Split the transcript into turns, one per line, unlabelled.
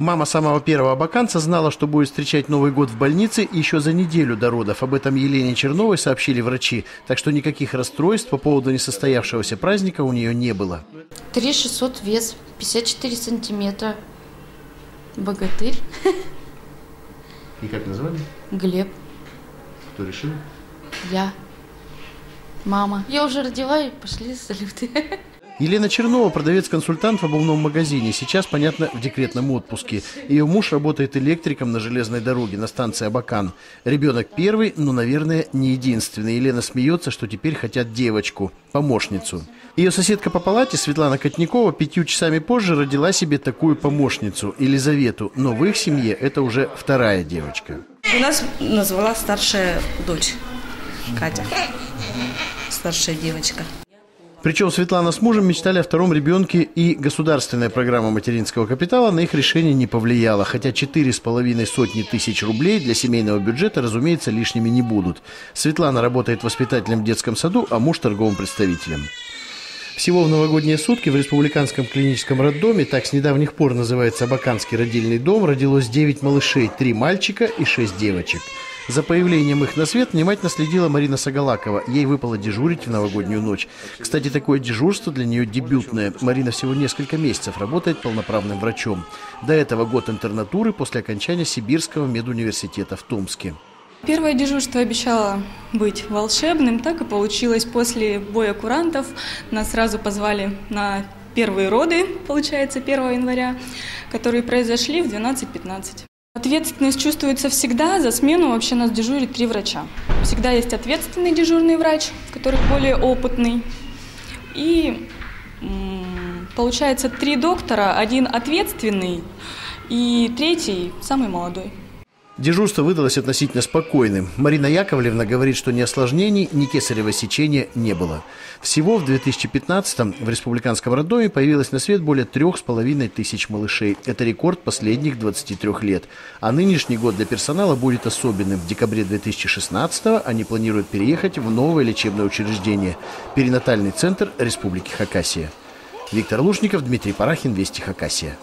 Мама самого первого абаканца знала, что будет встречать Новый год в больнице еще за неделю до родов. Об этом Елене Черновой сообщили врачи. Так что никаких расстройств по поводу несостоявшегося праздника у нее не было.
3 600 вес, 54 сантиметра. Богатырь.
И как назвали?
Глеб.
Кто решил?
Я. Мама. Я уже родила и пошли салюты.
Елена Чернова, продавец-консультант в обувном магазине, сейчас, понятно, в декретном отпуске. Ее муж работает электриком на железной дороге на станции Абакан. Ребенок первый, но, наверное, не единственный. Елена смеется, что теперь хотят девочку, помощницу. Ее соседка по палате, Светлана Котникова, пятью часами позже родила себе такую помощницу, Елизавету. Но в их семье это уже вторая девочка.
У нас назвала старшая дочь Катя. Старшая девочка.
Причем Светлана с мужем мечтали о втором ребенке, и государственная программа материнского капитала на их решение не повлияла, хотя четыре с половиной сотни тысяч рублей для семейного бюджета, разумеется, лишними не будут. Светлана работает воспитателем в детском саду, а муж торговым представителем. Всего в новогодние сутки в Республиканском клиническом роддоме, так с недавних пор называется Абаканский родильный дом, родилось 9 малышей, 3 мальчика и 6 девочек. За появлением их на свет внимательно следила Марина Сагалакова. Ей выпало дежурить в новогоднюю ночь. Кстати, такое дежурство для нее дебютное. Марина всего несколько месяцев работает полноправным врачом. До этого год интернатуры после окончания Сибирского медуниверситета в Томске.
Первое дежурство обещало быть волшебным, так и получилось. После боя курантов нас сразу позвали на первые роды, получается, 1 января, которые произошли в 12.15. Ответственность чувствуется всегда, за смену вообще нас дежурит три врача. Всегда есть ответственный дежурный врач, который более опытный, и получается три доктора, один ответственный и третий самый молодой.
Дежурство выдалось относительно спокойным. Марина Яковлевна говорит, что ни осложнений, ни кесарево сечения не было. Всего в 2015-м в республиканском роддоме появилось на свет более трех с половиной тысяч малышей. Это рекорд последних 23 лет. А нынешний год для персонала будет особенным. В декабре 2016-го они планируют переехать в новое лечебное учреждение – перинатальный центр Республики Хакасия. Виктор Лушников, Дмитрий Парахин, Вести Хакасия.